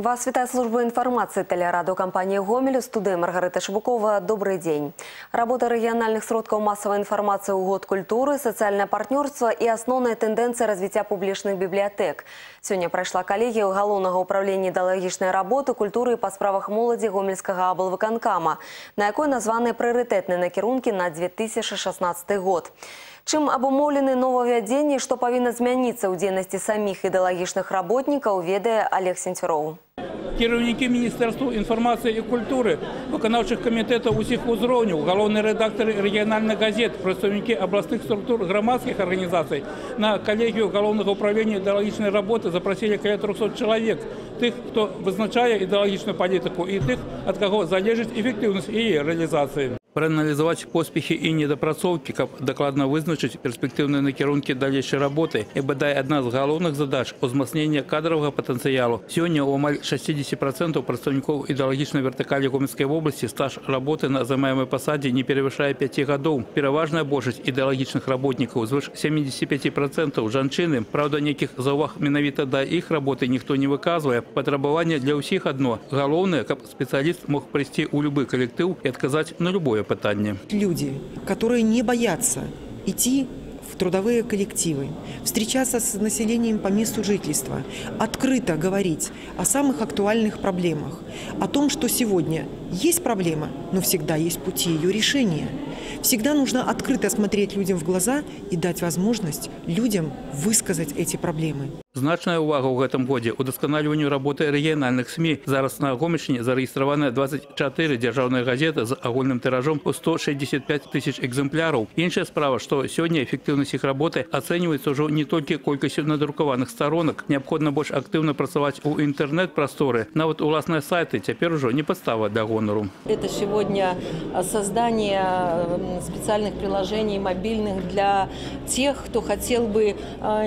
Вас вітає служба інформації телерадиокомпании «Гомель» у студии Маргарита Шибукова. Добрый день. Работа региональных сродков массовой информации у год культуры, социальное партнерство и основная тенденция развития публичных библиотек. Сегодня прошла коллегия Уголовного управления идеологичной работы, культуры по справах молоді Гомельского облвиконкама, на якой названы приоритетные накірунки на 2016 год. Чым абумоўлены новаўвядзенні, што павінна змяніцца ў дзейнасці саміх ідэалагічных работнікаў, ведае Олег Сенцюроў. Кіраўнікі міністэрства інфармацыі і культуры, выканаўчых камітэтаў усіх узроўняў, галоўныя рэдактары рэгіянальных газет, прадстаўнікі абласных структур грамадскіх арганізацый на калегію галоўнага ўправлення ідэалагічнай работы запрасілі каля 300 чалавек, тых, хто вызначае ідэалагічную палітыку і тых, ад каго залежыць эфектыўнасць яе рэалізацыі прааналізаваць поспехі і недапрацоўкі, каб дакладна вызначыць перспектыўныя накірункі далейшай работы і бадай адна з галоўных задач узмацнення кадравага патэнцыялу. Сёння ў амаль 60% прадстаўнікоў ідэалагічнай вертыкалі гомельскай вобласці стаж работы на займаемай пасадзе не перавышае 5 гадоў. Пераважная большасць ідэалагічных работнікаў звыш 75% жанчыны. Праўда, нейкіх заўваг менавіта да іх работы ніхто не выказвае. Патрабаванне для ўсіх адно. Галоўнае, каб спецыяліст мог прыйсці ў любы калектыў і адказаць на любое питання. Люди, которые не боятся идти в трудовые коллективы, встречаться с населением по месту жительства, открыто говорить о самых актуальных проблемах, о том, что сегодня есть проблема, но всегда есть пути ее решения. Всегда нужно открыто смотреть людям в глаза и дать возможность людям высказать эти проблемы. Значная увага ў гэтым годзе удасканальванню работы рэгіянальных СМі. Зараз на Гомельшчыне зарэгістраваны 24 дзяржаўныя газеты з агульным тыражом у 165 тысяч экземпляраў. Іншая справа, што сёння эфектыўнасць іх работы ацэньваецца ўжо не толькі колькасцю надрукаваных старонак. Неабходна больш актыўна працаваць у інтэрнэт-прасторы. Нават уласныя сайты цяпер ужо не падстава для гонору. Это сегодня создание специальных приложений мобильных для тех, кто хотел бы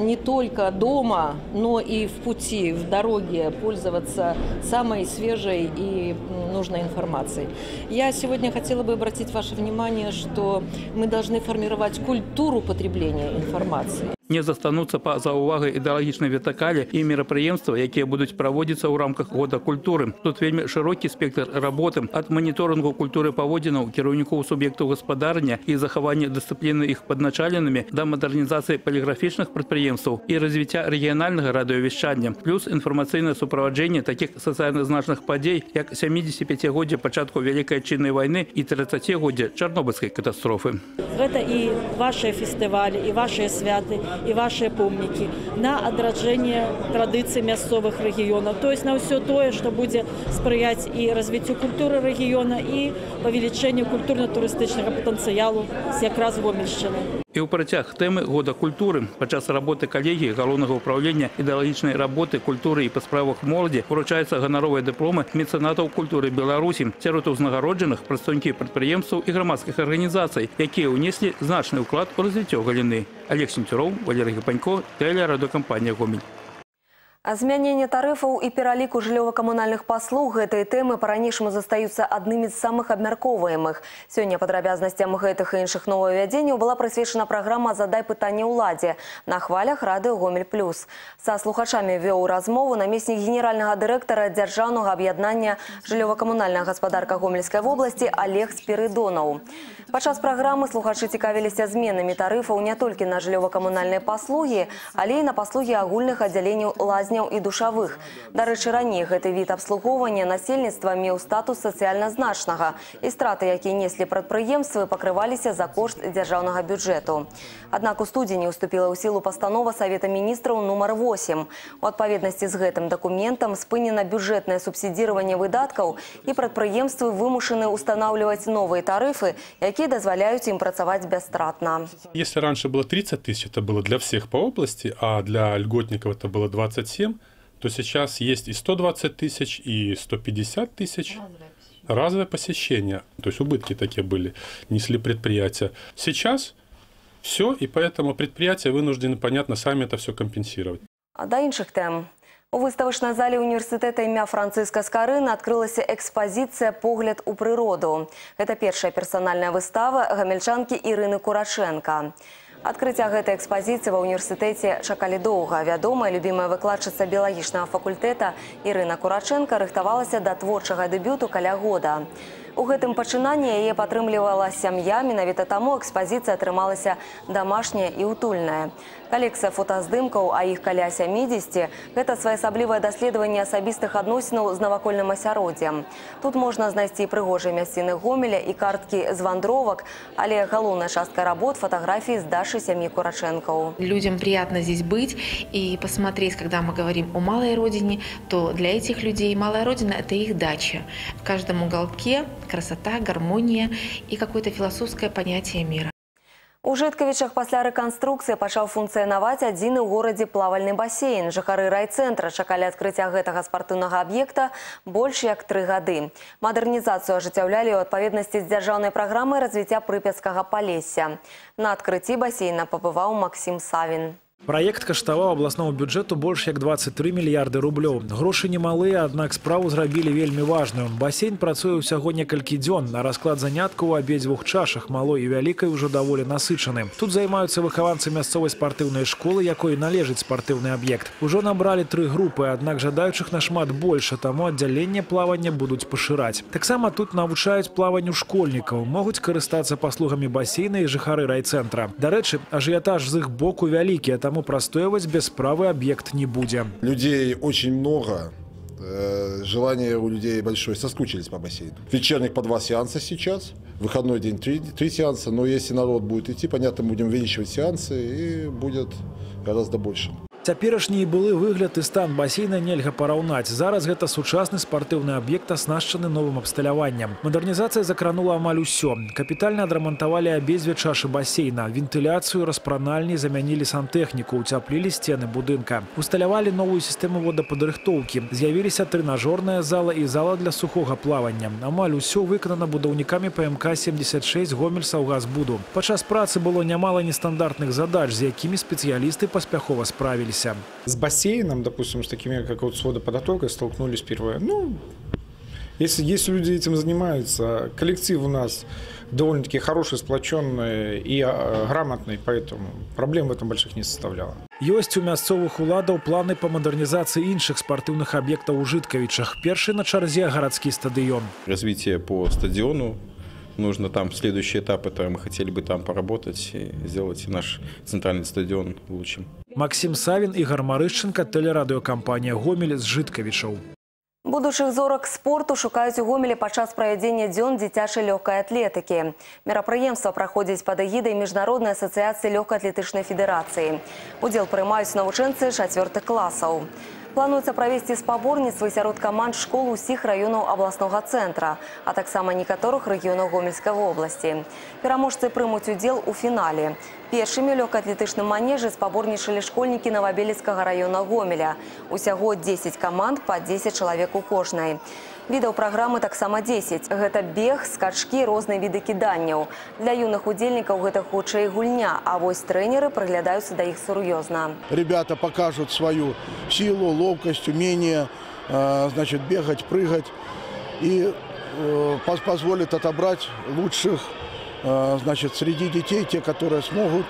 не только дома но и в пути, в дороге пользоваться самой свежей и нужной информацией. Я сегодня хотела бы обратить ваше внимание, что мы должны формировать культуру потребления информации не застануцца па-за ўвагай ідэалагічнай вертакалі і мерапрыемства, якія будуць праводзіцца ў рамках года культуры. Тут вельмі шырокі спектр работы ад маніторынгу культуры паводзінаў кіраўнікоў суб'ектаў гаспадарня і захавання дысцыпліны іх падначаленымі да мадэрнізацыі паліграфічных прадпрыемстваў і развіцця рэгіянальнага радыёвяшчання, плюс інфармацыйнае суправаджэнне такіх сацыяльна значных падзей, як 75годдзя пачатку вялікай адчыннай вайны і 30годдзя чарнобыльскай катастрофы. Гэта і вашыя фестывалі і вашыя святы і вашыя помнікі на адраджэнне традыцый мясцовых рэгіёнаў то есть на ўсё тое што будзе спрыяць і развіццю культуры рэгіёна і павелічэнню культурна-турыстычнага патэнцыялу якраз гомельшчыны і ў працяг тэмы года культуры падчас работы калегіі галоўнага ўправлення ідэалагічнай работы культуры і па справах моладзі уручаюцца ганаровыя дыпломы мецэнатаў культуры беларусі сярод узнагароджаных прадстаўнікі прадпрыемстваў і грамадскіх арганізацый якія ўнеслі значны ўклад у развіццё галіны олег сенцюроў валерый гапанько тэлерадыокампанія гомель Змянение тарифаў і пераліку жыллёва-камунальных паслуг гэтай тэмы па-ранейшаму застаюцца аднымі з самых абмяркоўваемых. Сёння падрабязнасцям гэтых і іншых новаўвядзенняў была прысвечана праграма задай пытанне ўладзе на хвалях радыё гомель плюс. Са слухачамі вёў размову намеснік генеральнага дырэктара дзяржаўнага аб'яднання жыллёва-камунальная гаспадарка гомельскай вобласці Олег Спірыдонаў. Падчас праграмы слухачы цікавіліся зменамі тарыфаў не толькі на жыллёва-камунальныя паслугі, але і на паслугі агульных аддзяленняў лазні лазняў і душавых. Дарэчы, раней гэты від абслугоўвання насельніцтва меў статус сацыяльна значнага і страты, якія неслі прадпрыемствы, пакрываліся за кошт дзяржаўнага бюджэту. Аднак у студзені ўступіла ў сілу пастанова Савета міністраў нумар 8. У адпаведнасці з гэтым дакументам спынена бюджэтнае субсідзіраванне выдаткаў і прадпрыемствы вымушаны ўстанаўліваць новыя тарыфы, якія дазваляюць ім працаваць бясстратна. Если раньше было 30 тысяч, это было для всех по области, а для льготников это было 27 7, то сейчас есть и 120 тысяч, и 150 тысяч. Разовое посещение. То есть убытки такие были, несли предприятия. Сейчас все, и поэтому предприятия вынуждены, понятно, сами это все компенсировать. А до інших тем. У выставачнай зале універсітэта імя Францыска Скарына адкрылася экспазіцыя погляд у прыроду. Гэта першая персанальная выстава гамельчанкі Ірыны Курачэнка. Адкрыцця гэтай экспазіцыі ва ўніверсітэце чакалі доўга. Вядомая любімая выкладчыца біялагічнага факультэта Ірына Кураченка рыхтавалася да творчага дэбюту каля года. У гэтым пачынанні яе падтрымлівала сям'я, менавіта таму экспазіцыя атрымалася дамашняя і ўтульная. Калекцыя фотаздымкаў, а іх каля 70 – гэта своеасаблівае даследаванне асабістых адносінаў з навакольным асяроддзем. Тут можна знайсці прыгожыя мясціны гомеля і карткі з вандровак, але галоўная частка работ – фотаграфіі з дашай сям'і Курачэнкаў. Людям приятно здесь быть и посмотреть, когда мы говорим о малой родине, то для этих людей малая родина – это их дача. В каждом уголке красота, гармония и какое-то философское понятие мира. У жыткавічах пасля рэканструкцыі пачаў функцыянаваць адзіны ў горадзе плавальны басейн. Жыхары райцэнтра чакалі адкрыцця гэтага спартыўнага аб'екта больш як тры гады. Мадэрнізацыю ажыццяўлялі ў адпаведнасці з дзяржаўнай праграмай развіцця прыпяцкага палесся. На адкрыцці басейна пабываў Максім Савін. Праект каштаваў абласному бюджэту больш як 23 мільярды рублёў. Грошы немалыя, аднак справу зрабілі вельмі важную. Басейн працуе ўсяго некалькі дзён. На расклад заняткаў у абедзвюх чашах малой і вялікай ужо даволі насычаны. Тут займаюцца выхаванцы мясцовай спартыўнай школы, якой належыць спартыўны аб'ект. Ужо набралі тры групы, аднак жадаючых нашмат больш, таму аддзяленне плавання будуць пашыраць. Таксама тут навучаюць плаванню школьнікаў, могуць карыстацца паслугамі басейна і жыхары райцэнтра. Дарэчы, ажыятаж з іх боку вялікі, потому простаивать без права объект не будем. Людей очень много, э, желание у людей большое, соскучились по бассейну. Вечерних по два сеанса сейчас, выходной день три, три сеанса, но если народ будет идти, понятно, будем увеличивать сеансы и будет гораздо больше. Цяперашні і былы выгляд і стан басейна нельга параўнаць. Зараз гэта сучасны спартыўны аб'ект аснашчаны новым абсталяваннем. Мадэрнізацыя закранула амаль усё. Капітальна адрамантавалі абедзве чашы басейна. Вентыляцыю, распранальні замянілі сантэхніку, уцяплілі сцены будынка. Усталявалі новую сістэму водападрыхтоўкі. З'явіліся трэнажорная зала і зала для сухога плавання. Амаль усё выканана будаўнікамі ПМК-76 Гомель-Саўгазбуду. Падчас працы было нямала нестандартных задач, з якімі спецыялісты паспяхова справіліся. С бассейном, допустим, с такими, как вот с водоподготовкой столкнулись впервые. Ну, если, если люди этим занимаются, коллектив у нас довольно-таки хороший, сплоченный и а, грамотный, поэтому проблем в этом больших не составляло. Ёсць у мясцовых уладаў планы па мадэрнізацыі іншых спартыўных аб'ектаў у жыткавічах. Першы на чарзе гарадскі стадыён. Развитие по стадиону нужно там следующий этап, это мы хотели бы там поработать и сделать наш центральный стадион лучшим. Максим Савін, Ігор Марышченко, тэлерадыёкампанія Гомель з жыткавічаў. Будучых зорак спорту шукаюць у гомелі падчас правядзення дзён дзіцячай лёгкай атлетыкі. Мерапрыемства праходзіць пад эгідай міжнароднай асацыяцыі лёгкаатлетычнай федэрацыі. Удзел прымаюць навучэнцы чацвёртых класаў. Плануецца правесці спаборніцтвы сярод каманд школ усіх раёнаў абласнога цэнтра, а таксама некаторых рэгіёнаў гомельскай вобласці. Пераможцы прымуць удзел у фінале. Першымі ў лёгкаатлетычным манежы спаборнічалі школьнікі Навабелецкага раёна Гомеля. Усяго 10 каманд па 10 чалавек у кожнай. Відаў праграмы таксама 10. Гэта бег, скачкі, розныя віды кіданняў. Для юных удзельнікаў гэта хутчэй гульня, а вось трэнеры прыглядаюцца да іх сур'ёзна. Ребята покажут свою силу, ловкость, умение, э, значит, бегать, прыгать и э, пос- позволит отобрать лучших, э, значит, среди детей, те, которые смогут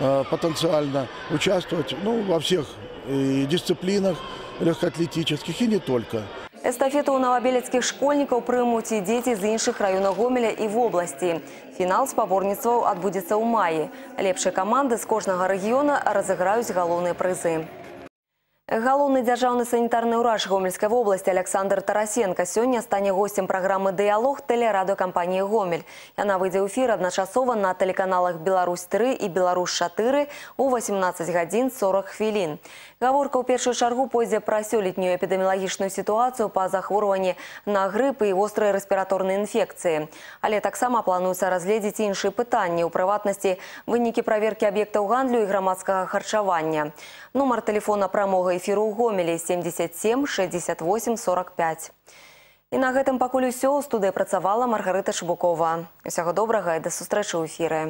э, потенциально участвовать ну, во всех и дисциплинах легкоатлетических и не только. Эстафету ў навабелецкіх школьнікаў прымуць і дзеці з іншых раёнаў гомеля і вобласці. Фінал спаборніцтваў адбудзецца ў маі. Лепшыя каманды з кожнага рэгіёна разыграюць галоўныя прызы. Галоўны дзяржаўны санітарны ўраж гомельскай вобласці Александр Тарасенко сёння стане госцем праграмы «Дыялог» тэлерадыёкампаніі «Гомель». Яна выйдзе ў эфір адначасова на тэлеканалах «Беларусь-3» і «Беларусь-4» у 18 гадзін 40 хвілін. Гаворка ў першую чаргу пойдзе пра сёлетнюю эпідэміялагічную сітуацыю па захворванні на грып і вострыя рэспіраторныя інфекцыі. Але таксама плануецца разгледзець іншыя пытанні, у прыватнасці вынікі праверкі аб'ектаў гандлю і грамадскага харчавання. Нумар тэлефона прамога эфіру ў Гомелі 77 68 45. І на гэтым пакуль усё ў студыі працавала Маргарыта Шыбукова. Усяго добрага і да сустрэчы ў эфіры.